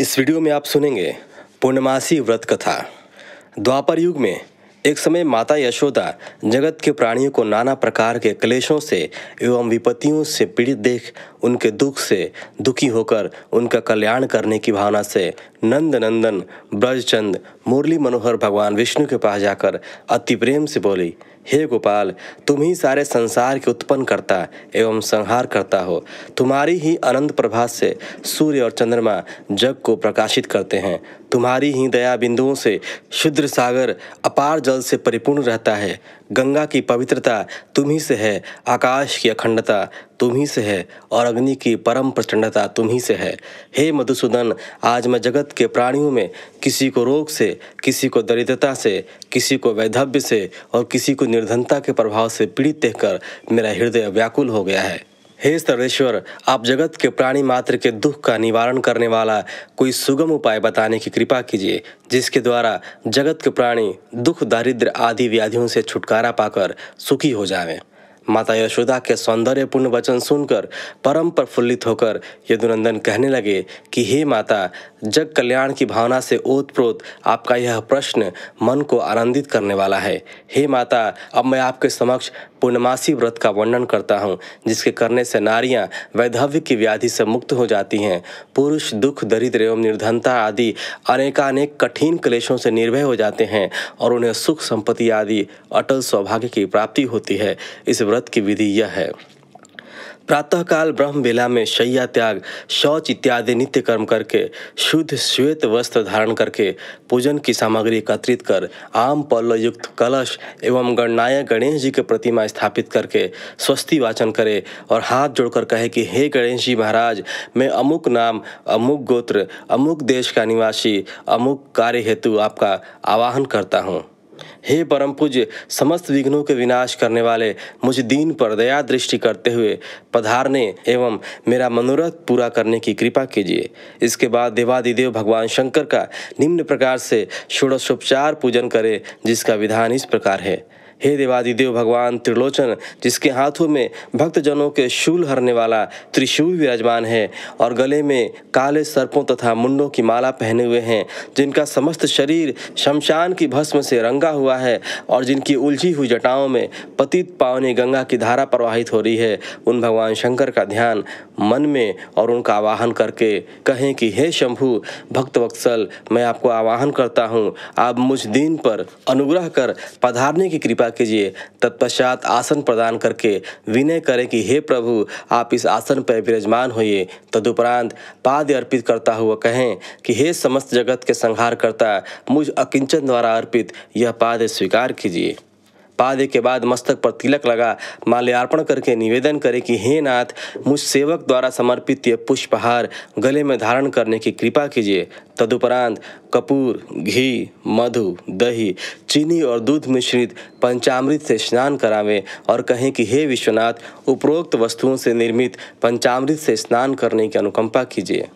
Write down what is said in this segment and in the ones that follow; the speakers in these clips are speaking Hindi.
इस वीडियो में आप सुनेंगे पूर्णमासी व्रत कथा। द्वापर युग में, एक समय माता यशोदा जगत के प्राणियों को नाना प्रकार के क्लेशों से एवं विपत्तियों से पीड़ित देख, उनके दुख से दुखी होकर उनका कल्याण करने की भावना से नंद नंदन ब्रजचंद मुरली मनोहर भगवान विष्णु के पास जाकर अति प्रेम से बोली हे गोपाल, तुम ही सारे संसार के उत्पन्न करता एवं संहार करता हो। तुम्हारी ही अनंत प्रभा से सूर्य और चंद्रमा जग को प्रकाशित करते हैं। तुम्हारी ही दया बिंदुओं से शुद्र सागर अपार जल से परिपूर्ण रहता है। गंगा की पवित्रता तुम्ही से है, आकाश की अखंडता तुम्ही से है, और अग्नि की परम प्रचंडता तुम्ही से है। हे मधुसूदन, आज मैं जगत के प्राणियों में किसी को रोग से, किसी को दरिद्रता से, किसी को वैधव्य से, और किसी को निर्धनता के प्रभाव से पीड़ित देखकर मेरा हृदय व्याकुल हो गया है। हे सर्वेश्वर, आप जगत के प्राणी मात्र के दुख का निवारण करने वाला कोई सुगम उपाय बताने की कृपा कीजिए, जिसके द्वारा जगत के प्राणी दुख दारिद्र आदि व्याधियों से छुटकारा पाकर सुखी हो जाएँ। माता यशोदा के सौंदर्यपूर्ण वचन सुनकर परम प्रफुल्लित होकर यदुनंदन कहने लगे कि, हे माता, जग कल्याण की भावना से ओतप्रोत आपका यह प्रश्न मन को आनंदित करने वाला है हे माता, अब मैं आपके समक्ष पूर्णमासी व्रत का वर्णन करता हूँ, जिसके करने से नारियाँ वैधव्य की व्याधि से मुक्त हो जाती हैं। पुरुष दुख, दरिद्र एवं निर्धनता आदि अनेकानेक कठिन क्लेशों से निर्भय हो जाते हैं और उन्हें सुख, संपत्ति आदि अटल सौभाग्य की प्राप्ति होती है। इस व्रत की विधि यह है। प्रातःकाल ब्रह्म बेला में शैया त्याग, शौच इत्यादि नित्य कर्म करके, शुद्ध श्वेत वस्त्र धारण करके, पूजन की सामग्री एकत्रित कर, आम पल्ल युक्त कलश एवं गणनायक गणेश जी की प्रतिमा स्थापित करके, स्वस्ति वाचन करे और हाथ जोड़कर कहे कि, हे गणेश जी महाराज, मैं अमुक नाम, अमुक गोत्र, अमुक देश का निवासी, अमुक कार्य हेतु आपका आवाहन करता हूँ। हे परम पूज्य, समस्त विघ्नों के विनाश करने वाले मुझ दीन पर दया दृष्टि करते हुए पधारने एवं मेरा मनोरथ पूरा करने की कृपा कीजिए। इसके बाद देवादिदेव भगवान शंकर का निम्न प्रकार से षोड़शोपचार पूजन करें, जिसका विधान इस प्रकार है। हे देवादिदेव भगवान, त्रिलोचन, जिसके हाथों में भक्तजनों के शूल हरने वाला त्रिशूल विराजमान है और गले में काले सर्पों तथा मुंडों की माला पहने हुए हैं, जिनका समस्त शरीर शमशान की भस्म से रंगा हुआ है और जिनकी उलझी हुई जटाओं में पतित पावनी गंगा की धारा प्रवाहित हो रही है। उन भगवान शंकर का ध्यान मन में और उनका आवाहन करके कहें कि, हे शंभु, भक्त वत्सल, मैं आपको आवाहन करता हूँ, आप मुझ दिन पर अनुग्रह कर पधारने की कृपा कीजिए। तत्पश्चात आसन प्रदान करके विनय करें कि, हे प्रभु, आप इस आसन पर विराजमान होइए। तदुपरांत पाद अर्पित करता हुआ कहें कि, हे समस्त जगत के संहार करता मुझ अकिंचन द्वारा अर्पित यह पाद स्वीकार कीजिए। पादे के बाद मस्तक पर तिलक लगा, माल्यार्पण करके निवेदन करे कि, हे नाथ, मुझ सेवक द्वारा समर्पित यह पुष्पहार गले में धारण करने की कृपा कीजिए। तदुपरांत कपूर, घी, मधु, दही, चीनी और दूध मिश्रित पंचामृत से स्नान करावें और कहें कि, हे विश्वनाथ, उपरोक्त वस्तुओं से निर्मित पंचामृत से स्नान करने की अनुकंपा कीजिए।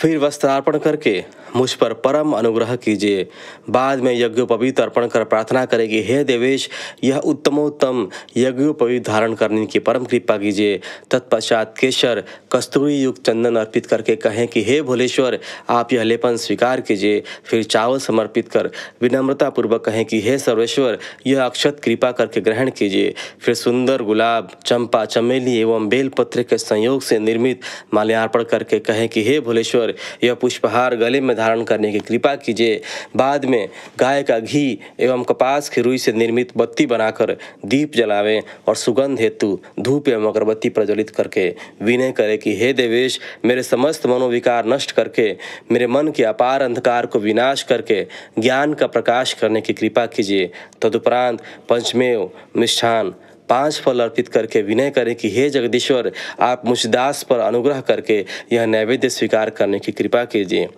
फिर वस्त्रार्पण करके मुझ पर परम अनुग्रह कीजिए। बाद में यज्ञोपवीत अर्पण कर प्रार्थना करेगी, हे देवेश, यह उत्तमोत्तम यज्ञोपवीत धारण करने की परम कृपा कीजिए। तत्पश्चात केशर कस्तूरी युक्त चंदन अर्पित करके कहें कि, हे भोलेश्वर, आप यह लेपन स्वीकार कीजिए। फिर चावल समर्पित कर विनम्रता पूर्वक कहें कि, हे सर्वेश्वर, यह अक्षत कृपा करके ग्रहण कीजिए। फिर सुंदर गुलाब, चंपा, चमेली एवं बेलपत्र के संयोग से निर्मित माल्यार्पण करके कहें कि, हे भोलेश्वर यह पुष्पहार गले में धारण करने की कृपा कीजिए। बाद में गाय का घी एवं कपास की रुई से निर्मित बत्ती बनाकर दीप जलावें और सुगंध हेतु धूप एवं अगरबत्ती प्रज्वलित करके विनय करें कि, हे देवेश, मेरे समस्त मनोविकार नष्ट करके, मेरे मन के अपार अंधकार को विनाश करके ज्ञान का प्रकाश करने की कृपा कीजिए। तदुपरांत पंचमेव मिष्ठान पाँच फल अर्पित करके विनय करें कि हे जगदीश्वर, आप मुझदास पर अनुग्रह करके यह नैवेद्य स्वीकार करने की कृपा कीजिए।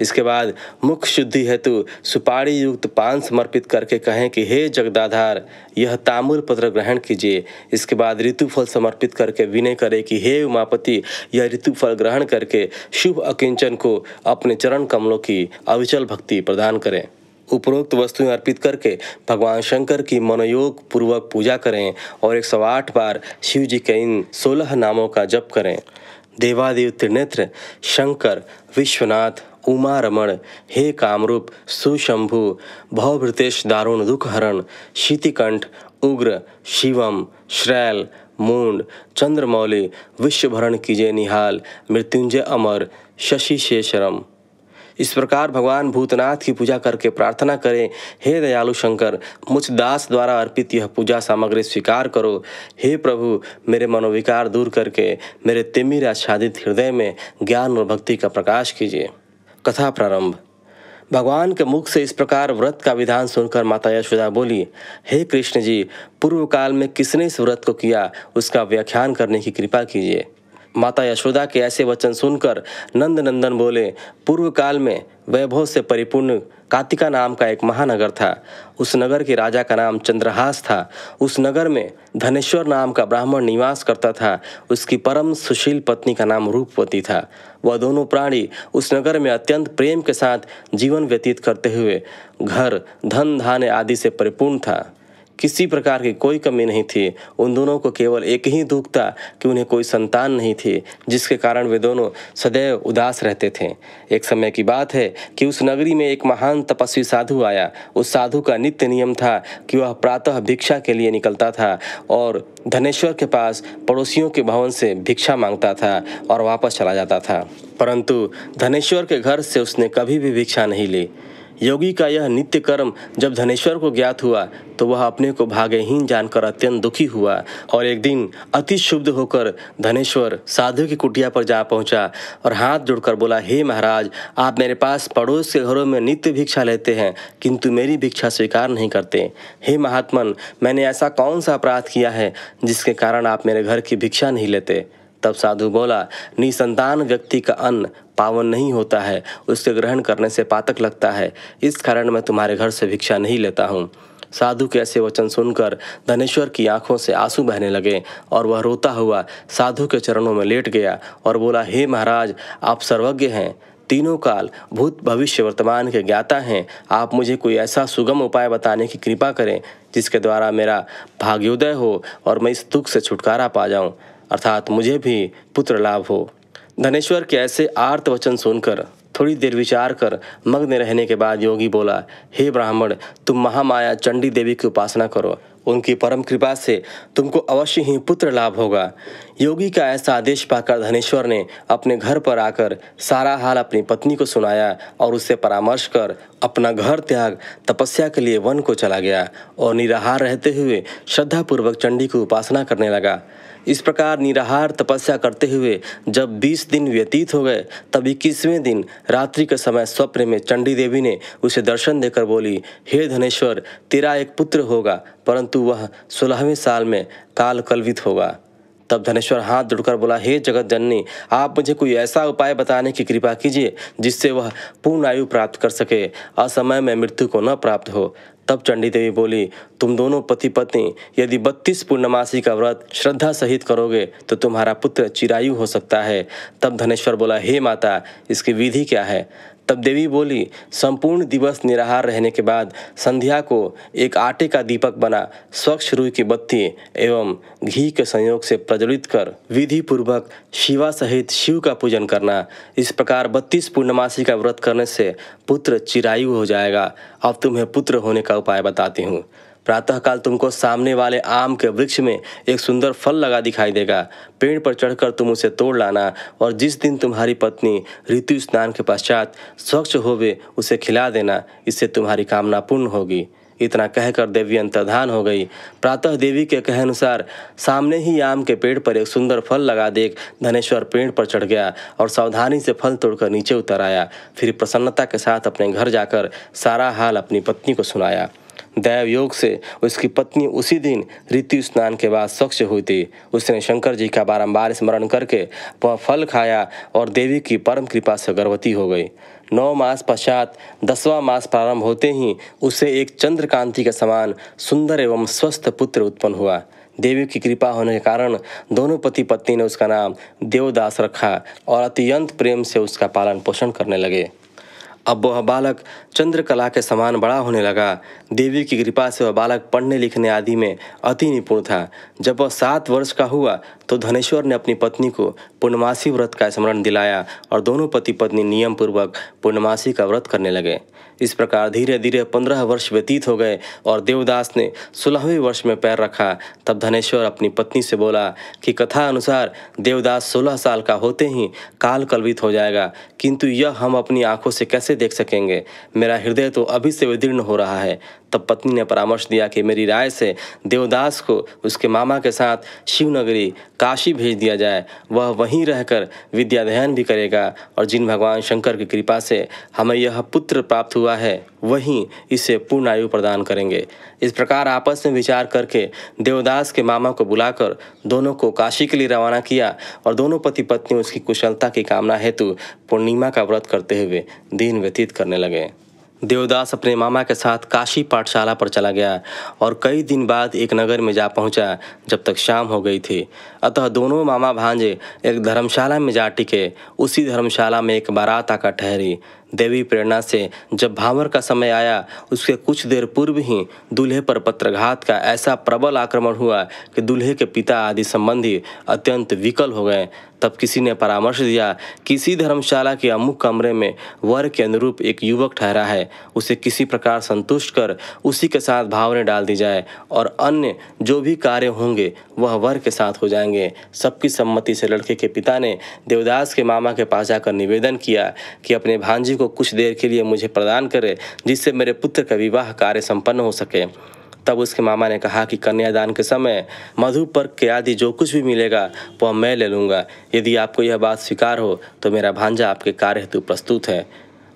इसके बाद मुख शुद्धि हेतु सुपारी युक्त पान समर्पित करके कहें कि हे जगदाधार, यह ताम्र पत्र ग्रहण कीजिए। इसके बाद ऋतुफल समर्पित करके विनय करें कि हे उमापति, यह ऋतुफल ग्रहण करके शुभ अकिंचन को अपने चरण कमलों की अविचल भक्ति प्रदान करें। उपरोक्त वस्तुएँ अर्पित करके भगवान शंकर की मनोयोग पूर्वक पूजा करें और एक सौ आठ बार शिव जी के इन सोलह नामों का जप करें। देवादेव त्रिनेत्र, शंकर, विश्वनाथ उमा रमण हे कामरूप, सुशंभु, भवभृतेश, दारुण दुख हरण शीतिकंठ उग्र, शिवम, श्रैल, मूंड, चंद्रमौली, विश्वभरण कीजे निहाल, मृत्युंजय अमर शशि शेषरम इस प्रकार भगवान भूतनाथ की पूजा करके प्रार्थना करें, हे दयालु शंकर, मुझ दास द्वारा अर्पित यह पूजा सामग्री स्वीकार करो। हे प्रभु, मेरे मनोविकार दूर करके, मेरे तिमिर आच्छादित हृदय में ज्ञान और भक्ति का प्रकाश कीजिए। कथा प्रारंभ। भगवान के मुख से इस प्रकार व्रत का विधान सुनकर माता यशोदा बोली, हे कृष्ण जी, पूर्व काल में किसने इस व्रत को किया? उसका व्याख्यान करने की कृपा कीजिए। माता यशोदा के ऐसे वचन सुनकर नंद नंदन बोले पूर्व काल में वैभव से परिपूर्ण कातिका नाम का एक महानगर था। उस नगर के राजा का नाम चंद्रहास था। उस नगर में धनेश्वर नाम का ब्राह्मण निवास करता था। उसकी परम सुशील पत्नी का नाम रूपवती था। वह दोनों प्राणी उस नगर में अत्यंत प्रेम के साथ जीवन व्यतीत करते हुए घर, धन, धान्य आदि से परिपूर्ण था। किसी प्रकार की कोई कमी नहीं थी। उन दोनों को केवल एक ही दुख था कि उन्हें कोई संतान नहीं थी, जिसके कारण वे दोनों सदैव उदास रहते थे। एक समय की बात है कि उस नगरी में एक महान तपस्वी साधु आया। उस साधु का नित्य नियम था कि वह प्रातः भिक्षा के लिए निकलता था और धनेश्वर के पास पड़ोसियों के भवन से भिक्षा माँगता था और वापस चला जाता था। परंतु धनेश्वर के घर से उसने कभी भी भिक्षा नहीं ली। योगी का यह नित्य कर्म जब धनेश्वर को ज्ञात हुआ तो वह अपने को भाग्यहीन जानकर अत्यंत दुखी हुआ और एक दिन अति शुद्ध होकर धनेश्वर साधु की कुटिया पर जा पहुँचा और हाथ जोड़कर बोला, हे महाराज, आप मेरे पास पड़ोस के घरों में नित्य भिक्षा लेते हैं, किंतु मेरी भिक्षा स्वीकार नहीं करते। हे महात्मन, मैंने ऐसा कौन सा अपराध किया है जिसके कारण आप मेरे घर की भिक्षा नहीं लेते? तब साधु बोला, निसंतान व्यक्ति का अन्न पावन नहीं होता है, उसके ग्रहण करने से पातक लगता है, इस कारण मैं तुम्हारे घर से भिक्षा नहीं लेता हूँ। साधु के ऐसे वचन सुनकर धनेश्वर की आँखों से आँसू बहने लगे और वह रोता हुआ साधु के चरणों में लेट गया और बोला, हे महाराज, आप सर्वज्ञ हैं, तीनों काल भूत भविष्य वर्तमान के ज्ञाता हैं, आप मुझे कोई ऐसा सुगम उपाय बताने की कृपा करें जिसके द्वारा मेरा भाग्योदय हो और मैं इस दुख से छुटकारा पा जाऊँ। अर्थात मुझे भी पुत्र लाभ हो। धनेश्वर के ऐसे आर्त वचन सुनकर, थोड़ी देर विचार कर, मग्न रहने के बाद योगी बोला, हे ब्राह्मण, तुम महामाया चंडी देवी की उपासना करो। उनकी परम कृपा से तुमको अवश्य ही पुत्र लाभ होगा। योगी का ऐसा आदेश पाकर धनेश्वर ने अपने घर पर आकर सारा हाल अपनी पत्नी को सुनाया और उससे परामर्श कर अपना घर त्याग तपस्या के लिए वन को चला गया और निराहार रहते हुए श्रद्धापूर्वक चंडी की उपासना करने लगा। इस प्रकार निराहार तपस्या करते हुए जब बीस दिन व्यतीत हो गए, तब इक्कीसवें दिन रात्रि के समय स्वप्न में चंडी देवी ने उसे दर्शन देकर बोली, हे धनेश्वर, तेरा एक पुत्र होगा, परंतु वह सोलहवें साल में काल कलवित होगा। तब धनेश्वर हाथ जुड़कर बोला, हे जगत जननी आप मुझे कोई ऐसा उपाय बताने की कृपा कीजिए जिससे वह पूर्ण आयु प्राप्त कर सके, असमय में मृत्यु को न प्राप्त हो। तब चंडी देवी बोली, तुम दोनों पति पत्नी यदि बत्तीस पूर्णमासी का व्रत श्रद्धा सहित करोगे तो तुम्हारा पुत्र चिरायु हो सकता है। तब धनेश्वर बोला, हे माता, इसकी विधि क्या है? तब देवी बोली, संपूर्ण दिवस निराहार रहने के बाद संध्या को एक आटे का दीपक बना, स्वच्छ रूई की बत्ती एवं घी के संयोग से प्रज्वलित कर विधि पूर्वक शिवा सहित शिव का पूजन करना। इस प्रकार बत्तीस पूर्णमासी का व्रत करने से पुत्र चिरायु हो जाएगा। अब तुम्हें पुत्र होने का उपाय बताती हूँ। प्रातःकाल तुमको सामने वाले आम के वृक्ष में एक सुंदर फल लगा दिखाई देगा। पेड़ पर चढ़कर तुम उसे तोड़ लाना और जिस दिन तुम्हारी पत्नी ऋतु स्नान के पश्चात स्वच्छ होवे उसे खिला देना, इससे तुम्हारी कामना पूर्ण होगी। इतना कहकर देवी अंतर्धान हो गई। प्रातः देवी के कहे अनुसार सामने ही आम के पेड़ पर एक सुंदर फल लगा देख धनेश्वर पेड़ पर चढ़ गया और सावधानी से फल तोड़कर नीचे उतर आया। फिर प्रसन्नता के साथ अपने घर जाकर सारा हाल अपनी पत्नी को सुनाया। दैव योग से उसकी पत्नी उसी दिन ऋतु स्नान के बाद स्वच्छ हुई थी। उसने शंकर जी का बारंबार स्मरण करके वह फल खाया और देवी की परम कृपा से गर्भवती हो गई। नौ मास पश्चात दसवां मास प्रारंभ होते ही उसे एक चंद्रकांति के समान सुंदर एवं स्वस्थ पुत्र उत्पन्न हुआ। देवी की कृपा होने के कारण दोनों पति पत्नी ने उसका नाम देवदास रखा और अत्यंत प्रेम से उसका पालन पोषण करने लगे। अब वह बालक चंद्रकला के समान बड़ा होने लगा। देवी की कृपा से वह बालक पढ़ने लिखने आदि में अति निपुण था। जब वह सात वर्ष का हुआ तो धनेश्वर ने अपनी पत्नी को पूर्णमासी व्रत का स्मरण दिलाया और दोनों पति पत्नी नियम पूर्वक पूर्णमासी का व्रत करने लगे। इस प्रकार धीरे धीरे पंद्रह वर्ष व्यतीत हो गए और देवदास ने सोलहवें वर्ष में पैर रखा। तब धनेश्वर अपनी पत्नी से बोला कि कथा अनुसार देवदास सोलह साल का होते ही काल कल्वित हो जाएगा, किंतु यह हम अपनी आँखों से कैसे देख सकेंगे? मेरा हृदय तो अभी से विदीर्ण हो रहा है। तब पत्नी ने परामर्श दिया कि मेरी राय से देवदास को उसके मामा के साथ शिवनगरी काशी भेज दिया जाए। वह वहीं रहकर विद्याध्ययन भी करेगा और जिन भगवान शंकर की कृपा से हमें यह पुत्र प्राप्त हुआ है, वहीं इसे पूर्ण आयु प्रदान करेंगे। इस प्रकार आपस में विचार करके देवदास के मामा को बुलाकर दोनों को काशी के लिए रवाना किया और दोनों पति पत्नी उसकी कुशलता की कामना हेतु पूर्णिमा का व्रत करते हुए दिन व्यतीत करने लगे। देवदास अपने मामा के साथ काशी पाठशाला पर चला गया और कई दिन बाद एक नगर में जा पहुँचा, जब तक शाम हो गई थी। अतः दोनों मामा भांजे एक धर्मशाला में जा टिके। उसी धर्मशाला में एक बारात आकर ठहरी। देवी प्रेरणा से जब भावर का समय आया, उसके कुछ देर पूर्व ही दूल्हे पर पत्रघात का ऐसा प्रबल आक्रमण हुआ कि दूल्हे के पिता आदि संबंधी अत्यंत विकल हो गए। तब किसी ने परामर्श दिया किसी धर्मशाला के अमुक कमरे में वर के अनुरूप एक युवक ठहरा है। उसे किसी प्रकार संतुष्ट कर उसी के साथ भावने डाल दी जाए और अन्य जो भी कार्य होंगे, वह वर के साथ हो जाएँगे। सबकी सम्मति से लड़के के पिता ने देवदास के मामा के पास जाकर निवेदन किया कि अपने भांजी को कुछ देर के लिए मुझे प्रदान करे, जिससे मेरे पुत्र का विवाह कार्य संपन्न हो सके। तब उसके मामा ने कहा कि कन्यादान के समय मधु पर्क के आदि जो कुछ भी मिलेगा, वह मैं ले लूँगा। यदि आपको यह बात स्वीकार हो तो मेरा भांजा आपके कार्य हेतु प्रस्तुत है।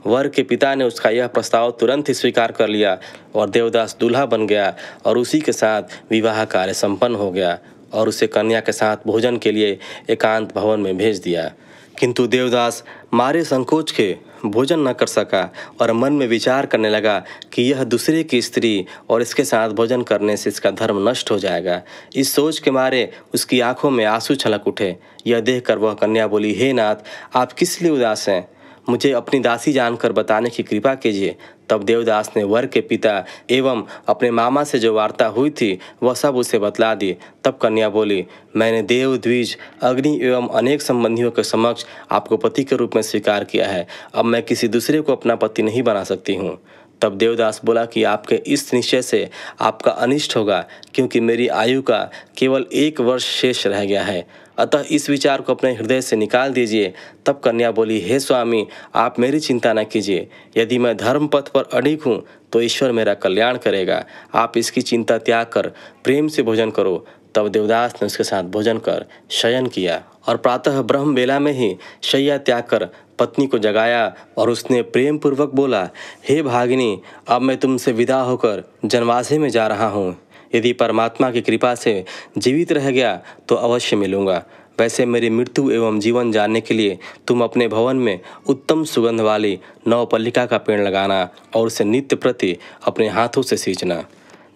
वर के पिता ने उसका यह प्रस्ताव तुरंत ही स्वीकार कर लिया और देवदास दूल्हा बन गया और उसी के साथ विवाह कार्य संपन्न हो गया और उसे कन्या के साथ भोजन के लिए एकांत भवन में भेज दिया। किंतु देवदास, मारे संकोच के भोजन न कर सका और मन में विचार करने लगा कि यह दूसरे की स्त्री और इसके साथ भोजन करने से इसका धर्म नष्ट हो जाएगा। इस सोच के मारे उसकी आँखों में आँसू छलक उठे। यह देखकर वह कन्या बोली, हे नाथ, आप किस लिए उदास हैं? मुझे अपनी दासी जानकर बताने की कृपा कीजिए। तब देवदास ने वर के पिता एवं अपने मामा से जो वार्ता हुई थी, वह सब उसे बतला दी। तब कन्या बोली, मैंने देव द्विज अग्नि एवं अनेक संबंधियों के समक्ष आपको पति के रूप में स्वीकार किया है। अब मैं किसी दूसरे को अपना पति नहीं बना सकती हूँ। तब देवदास बोला कि आपके इस निश्चय से आपका अनिष्ट होगा, क्योंकि मेरी आयु का केवल एक वर्ष शेष रह गया है। अतः इस विचार को अपने हृदय से निकाल दीजिए। तब कन्या बोली, हे स्वामी, आप मेरी चिंता न कीजिए। यदि मैं धर्म पथ पर अडिग हूँ तो ईश्वर मेरा कल्याण करेगा। आप इसकी चिंता त्याग कर प्रेम से भोजन करो। तब देवदास ने उसके साथ भोजन कर शयन किया और प्रातः ब्रह्म बेला में ही शैया त्याग कर पत्नी को जगाया और उसने प्रेम पूर्वक बोला, हे भागिनी, अब मैं तुमसे विदा होकर जनवासे में जा रहा हूँ। यदि परमात्मा की कृपा से जीवित रह गया तो अवश्य मिलूँगा। वैसे मेरी मृत्यु एवं जीवन जानने के लिए तुम अपने भवन में उत्तम सुगंध वाली नवपल्लिका का पेड़ लगाना और उसे नित्य प्रति अपने हाथों से सींचना।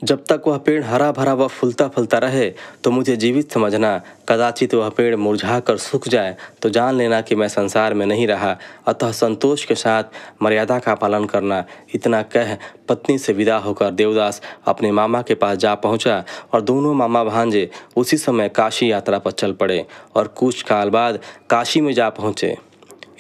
जब तक वह पेड़ हरा भरा व फूलता फलता रहे तो मुझे जीवित समझना, कदाचित वह पेड़ मुरझा कर सूख जाए तो जान लेना कि मैं संसार में नहीं रहा। अतः संतोष के साथ मर्यादा का पालन करना, इतना कह पत्नी से विदा होकर देवदास अपने मामा के पास जा पहुँचा और दोनों मामा भांजे उसी समय काशी यात्रा पर चल पड़े और कुछ काल बाद काशी में जा पहुँचे।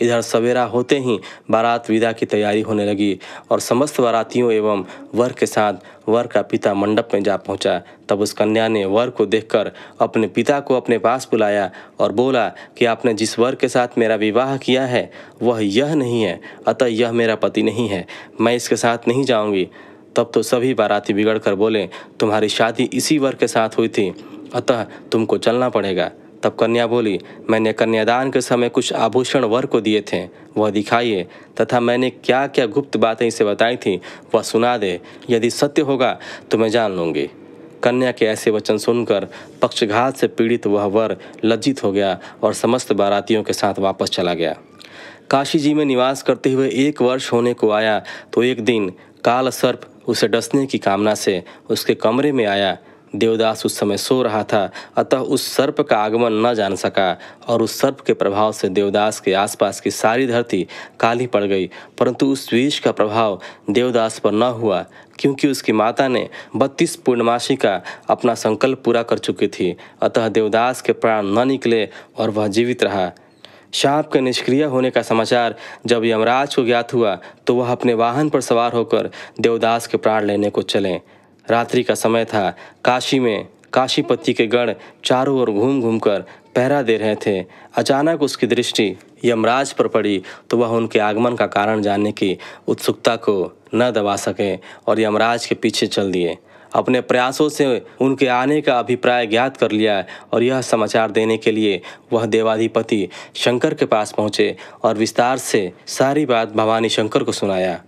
इधर सवेरा होते ही बारात विदा की तैयारी होने लगी और समस्त बारातियों एवं वर के साथ वर का पिता मंडप में जा पहुँचा। तब उस कन्या ने वर को देखकर अपने पिता को अपने पास बुलाया और बोला कि आपने जिस वर के साथ मेरा विवाह किया है, वह यह नहीं है, अतः यह मेरा पति नहीं है, मैं इसके साथ नहीं जाऊँगी। तब तो सभी बाराती बिगड़ कर बोले, तुम्हारी शादी इसी वर के साथ हुई थी, अतः तुमको चलना पड़ेगा। तब कन्या बोली, मैंने कन्यादान के समय कुछ आभूषण वर को दिए थे। वह दिखाइए, तथा मैंने क्या क्या गुप्त बातें इसे बताई थी, वह सुना दे। यदि सत्य होगा तो मैं जान लूँगी। कन्या के ऐसे वचन सुनकर पक्षघात से पीड़ित वह वर लज्जित हो गया और समस्त बारातियों के साथ वापस चला गया। काशी जी में निवास करते हुए एक वर्ष होने को आया तो एक दिन काल सर्प उसे डसने की कामना से उसके कमरे में आया। देवदास उस समय सो रहा था, अतः उस सर्प का आगमन न जान सका और उस सर्प के प्रभाव से देवदास के आसपास की सारी धरती काली पड़ गई। परंतु उस विष का प्रभाव देवदास पर न हुआ, क्योंकि उसकी माता ने बत्तीस पूर्णमासी का अपना संकल्प पूरा कर चुकी थी। अतः देवदास के प्राण न निकले और वह जीवित रहा। शाप के निष्क्रिय होने का समाचार जब यमराज को ज्ञात हुआ तो वह अपने वाहन पर सवार होकर देवदास के प्राण लेने को चले। रात्रि का समय था। काशी में काशीपति के गण चारों ओर घूम घूम कर पहरा दे रहे थे। अचानक उसकी दृष्टि यमराज पर पड़ी तो वह उनके आगमन का कारण जानने की उत्सुकता को न दबा सके और यमराज के पीछे चल दिए। अपने प्रयासों से उनके आने का अभिप्राय ज्ञात कर लिया और यह समाचार देने के लिए वह देवाधिपति शंकर के पास पहुँचे और विस्तार से सारी बात भवानी शंकर को सुनाया।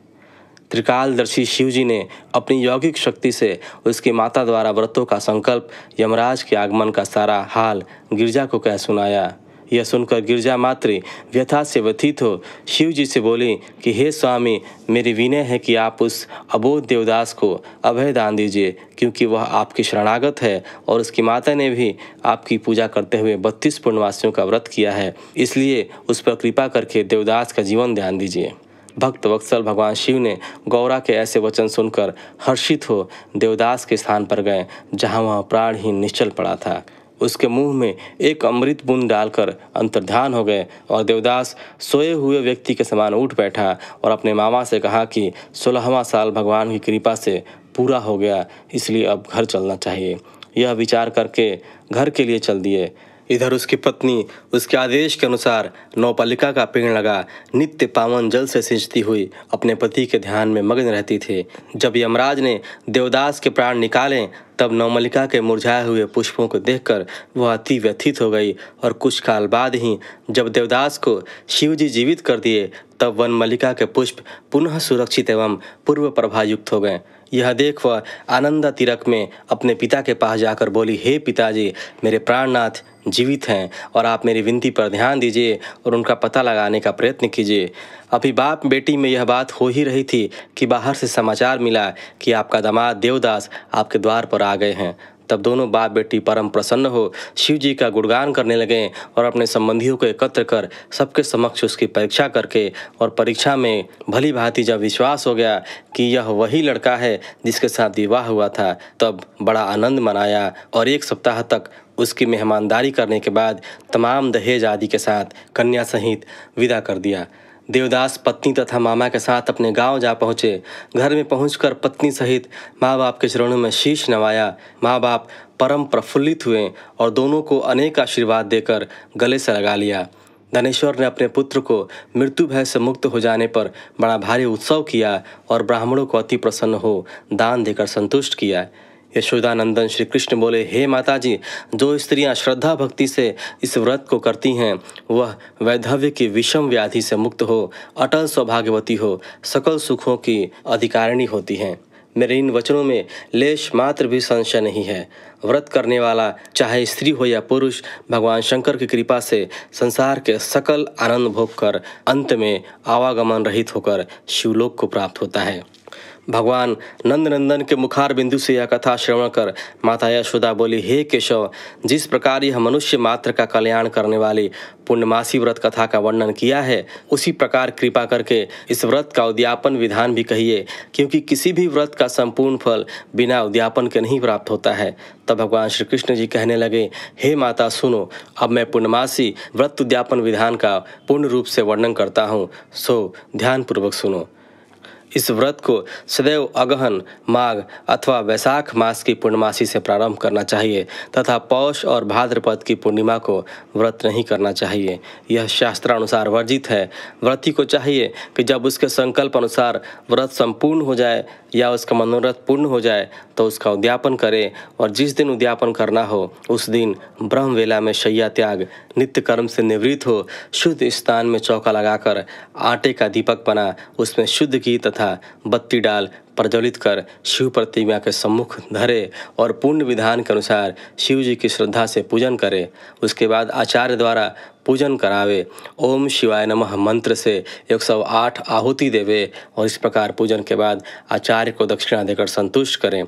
त्रिकालदर्शी शिव जी ने अपनी यौगिक शक्ति से उसकी माता द्वारा व्रतों का संकल्प, यमराज के आगमन का सारा हाल गिरजा को कह सुनाया। यह सुनकर गिरजा मात्र व्यथा से व्यथित हो शिव जी से बोली कि, हे स्वामी, मेरी विनय है कि आप उस अबोध देवदास को अभय दान दीजिए, क्योंकि वह आपकी शरणागत है और उसकी माता ने भी आपकी पूजा करते हुए बत्तीस पूर्णवासियों का व्रत किया है। इसलिए उस पर कृपा करके देवदास का जीवन ध्यान दीजिए। भक्त वत्सल भगवान शिव ने गौरा के ऐसे वचन सुनकर हर्षित हो देवदास के स्थान पर गए, जहाँ वह प्राणहीन निश्चल पड़ा था। उसके मुँह में एक अमृत बूंद डालकर अंतर्ध्यान हो गए और देवदास सोए हुए व्यक्ति के समान उठ बैठा और अपने मामा से कहा कि, सोलहवा साल भगवान की कृपा से पूरा हो गया, इसलिए अब घर चलना चाहिए। यह विचार करके घर के लिए चल दिए। इधर उसकी पत्नी उसके आदेश के अनुसार नौपालिका का पेड़ लगा, नित्य पावन जल से सिंचती हुई अपने पति के ध्यान में मग्न रहती थी। जब यमराज ने देवदास के प्राण निकाले, तब नवमलिका के मुरझाए हुए पुष्पों को देखकर वह अति व्यथित हो गई और कुछ काल बाद ही जब देवदास को शिवजी जीवित कर दिए, तब वनमलिका के पुष्प पुनः सुरक्षित एवं पूर्व प्रभायुक्त हो गए। यह देख वह आनंद तिरक में अपने पिता के पास जाकर बोली, हे पिताजी, मेरे प्राणनाथ जीवित हैं और आप मेरी विनती पर ध्यान दीजिए और उनका पता लगाने का प्रयत्न कीजिए। अभी बाप बेटी में यह बात हो ही रही थी कि बाहर से समाचार मिला कि आपका दामाद देवदास आपके द्वार पर आ गए हैं। तब दोनों बाप बेटी परम प्रसन्न हो शिव जी का गुणगान करने लगे और अपने संबंधियों को एकत्र कर सबके समक्ष उसकी परीक्षा करके और परीक्षा में भली भांति जब विश्वास हो गया कि यह वही लड़का है जिसके साथ विवाह हुआ था, तब बड़ा आनंद मनाया और एक सप्ताह तक उसकी मेहमानदारी करने के बाद तमाम दहेज आदि के साथ कन्या सहित विदा कर दिया। देवदास पत्नी तथा मामा के साथ अपने गाँव जा पहुँचे। घर में पहुंचकर पत्नी सहित माँ बाप के चरणों में शीश नवाया। माँ बाप परम प्रफुल्लित हुए और दोनों को अनेक आशीर्वाद देकर गले से लगा लिया। धनेश्वर ने अपने पुत्र को मृत्यु भय से मुक्त हो जाने पर बड़ा भारी उत्सव किया और ब्राह्मणों को अति प्रसन्न हो दान देकर संतुष्ट किया। यशोदानंदन श्री कृष्ण बोले, हे माता जी जो स्त्रियाँ श्रद्धा भक्ति से इस व्रत को करती हैं, वह वैधव्य की विषम व्याधि से मुक्त हो, अटल सौभाग्यवती हो, सकल सुखों की अधिकारिणी होती हैं। मेरे इन वचनों में लेश मात्र भी संशय नहीं है। व्रत करने वाला, चाहे स्त्री हो या पुरुष, भगवान शंकर की कृपा से संसार के सकल आनंद भोग कर अंत में आवागमन रहित होकर शिवलोक को प्राप्त होता है। भगवान नंद नंदन के मुखार बिंदु से यह कथा श्रवण कर माता यशोदा बोली, हे केशव, जिस प्रकार यह मनुष्य मात्र का कल्याण करने वाली पुण्यमासी व्रत कथा का वर्णन किया है, उसी प्रकार कृपा करके इस व्रत का उद्यापन विधान भी कहिए, क्योंकि किसी भी व्रत का संपूर्ण फल बिना उद्यापन के नहीं प्राप्त होता है। तब भगवान श्री कृष्ण जी कहने लगे, हे माता, सुनो, अब मैं पूर्णमासी व्रत उद्यापन विधान का पूर्ण रूप से वर्णन करता हूँ, सो ध्यानपूर्वक सुनो। इस व्रत को सदैव अगहन, माघ अथवा वैशाख मास की पूर्णमासी से प्रारंभ करना चाहिए, तथा पौष और भाद्रपद की पूर्णिमा को व्रत नहीं करना चाहिए। यह शास्त्रानुसार वर्जित है। व्रती को चाहिए कि जब उसके संकल्प अनुसार व्रत संपूर्ण हो जाए या उसका मनोरथ पूर्ण हो जाए तो उसका उद्यापन करे और जिस दिन उद्यापन करना हो, उस दिन ब्रह्म वेला में शैया त्याग, नित्य कर्म से निवृत्त हो, शुद्ध स्थान में चौका लगाकर आटे का दीपक बना, उसमें शुद्ध तथा तथा बत्ती डाल प्रज्वलित कर शिव प्रतिमा के सम्मुख धरे और पूर्ण विधान के अनुसार शिव जी की श्रद्धा से पूजन करे। उसके बाद आचार्य द्वारा पूजन करावे। ओम शिवाय नमः मंत्र से 108 आहुति देवे और इस प्रकार पूजन के बाद आचार्य को दक्षिणा देकर संतुष्ट करें।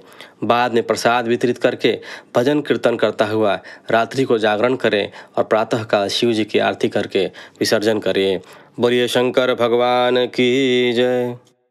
बाद में प्रसाद वितरित करके भजन कीर्तन करता हुआ रात्रि को जागरण करें और प्रातः काल शिव जी की आरती करके विसर्जन करें। बोलिए शंकर भगवान की जय।